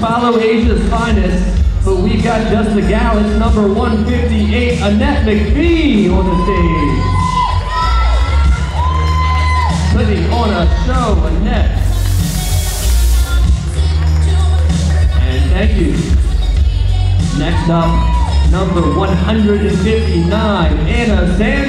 follow Asia's finest, but we got just the gal. It's number 158, Anett McPhee on the stage. Putting on a show, Anett. And thank you. Next up, number 159, Anna Sanders.